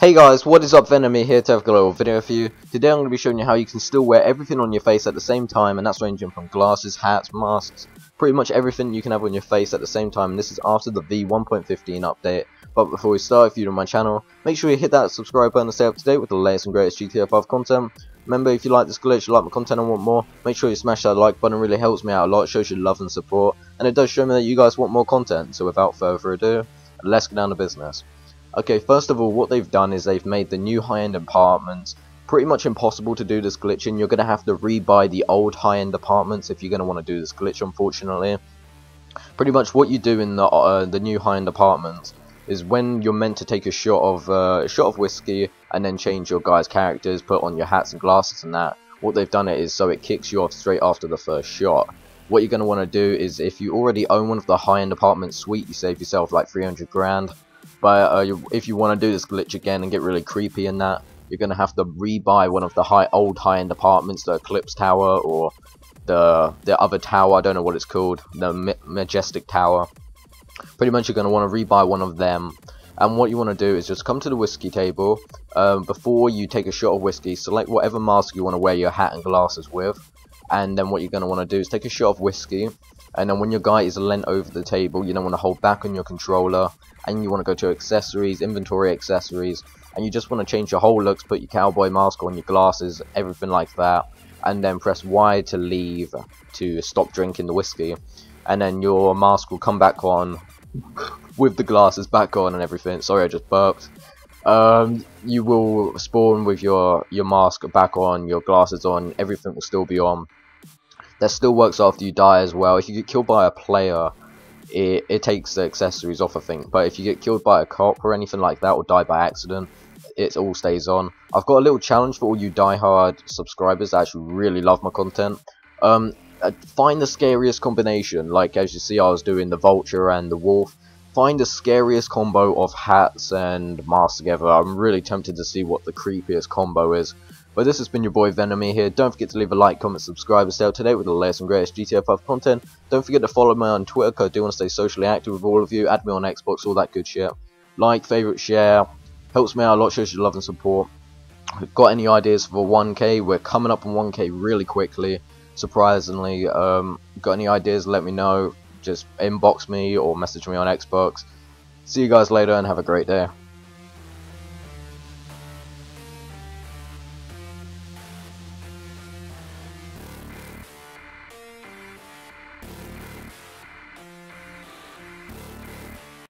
Hey guys, what is up Venemie here to have a little video for you. Today I'm going to be showing you how you can still wear everything on your face at the same time and that's ranging from glasses, hats, masks, pretty much everything you can have on your face at the same time and this is after the V1.15 update. But before we start, if you're on my channel, make sure you hit that subscribe button to stay up to date with the latest and greatest GTA 5 content. Remember, if you like this glitch, you like my content and want more, make sure you smash that like button, really helps me out a lot, shows your love and support, and it does show me that you guys want more content, so without further ado, let's get down to business. Okay, first of all, what they've done is they've made the new high-end apartments pretty much impossible to do this glitch in. You're going to have to rebuy the old high-end apartments if you're going to want to do this glitch, unfortunately. Pretty much what you do in the uh, the new high-end apartments is when you're meant to take a shot of uh, a shot of whiskey and then change your guys' characters, put on your hats and glasses and that. What they've done it is so it kicks you off straight after the first shot. What you're going to want to do is if you already own one of the high-end apartment suite, you save yourself like 300 grand but uh, if you want to do this glitch again and get really creepy in that, you're going to have to rebuy one of the high old high-end apartments, the Eclipse Tower or the the other tower, I don't know what it's called, the Majestic Tower. Pretty much you're going to want to rebuy one of them. And what you want to do is just come to the whiskey table. Um, before you take a shot of whiskey, select whatever mask you want to wear your hat and glasses with. And then what you're going to want to do is take a shot of whiskey and then when your guy is leant over the table you don't want to hold back on your controller and you want to go to accessories inventory accessories and you just want to change your whole looks put your cowboy mask on your glasses everything like that and then press Y to leave to stop drinking the whiskey. And then your mask will come back on with the glasses back on and everything. Sorry I just burped. Um, you will spawn with your your mask back on your glasses on everything will still be on that still works after you die as well. If you get killed by a player, it, it takes the accessories off, I think. But if you get killed by a cop or anything like that, or die by accident, it all stays on. I've got a little challenge for all you die-hard subscribers that actually really love my content. Um, uh, find the scariest combination. Like, as you see, I was doing the Vulture and the Wolf. Find the scariest combo of hats and masks together. I'm really tempted to see what the creepiest combo is. But this has been your boy Venemie here. Don't forget to leave a like, comment, subscribe, and stay up to date with the latest and greatest GTA 5 content. Don't forget to follow me on Twitter because I do want to stay socially active with all of you. Add me on Xbox, all that good shit. Like, favourite, share. Helps me out a lot, shows your love and support. Got any ideas for 1k? We're coming up on 1k really quickly, surprisingly. Um, got any ideas, let me know. Just inbox me or message me on Xbox. See you guys later and have a great day.